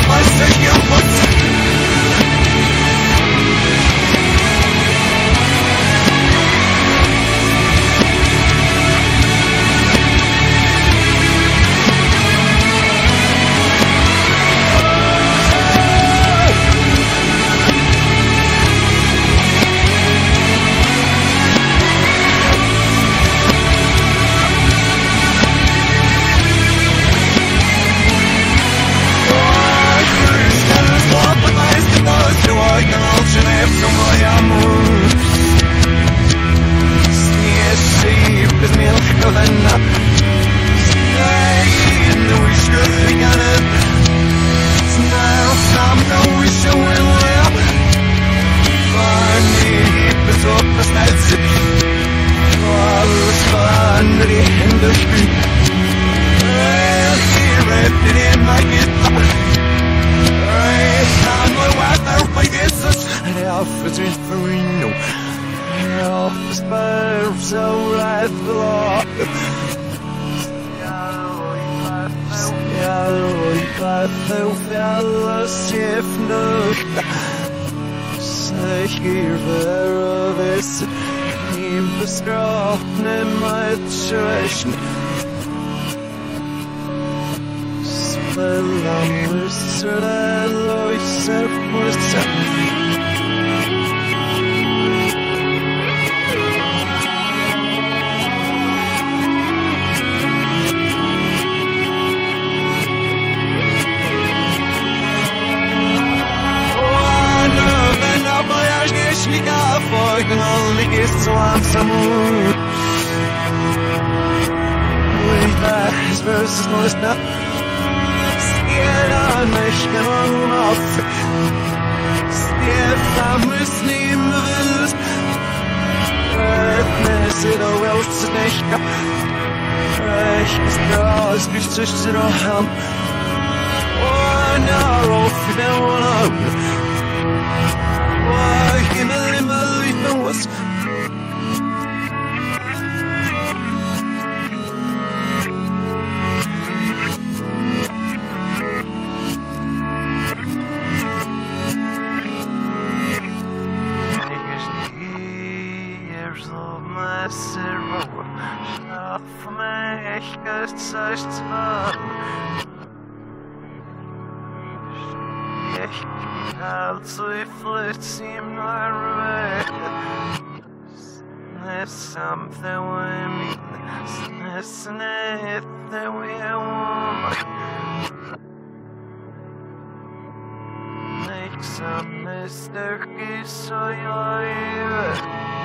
sacrificing spur, so life below. Jou alles jevnu Zeker vera vis Im bestrafne my situation Spellam lyser det wojna jest słońcem Weź versus można Stiera myślą auf Stiefa myśli im Wild Öffne do Welt nicht Ich ist es gibt sich zu haben Oh, no, auf der Wohnung Himmel, Himmel, ich bin was. Mich, gezeigt zwar. Ich also ich flits him nowhere. There's something we mean. There's anything we want. Make some mistake so you're.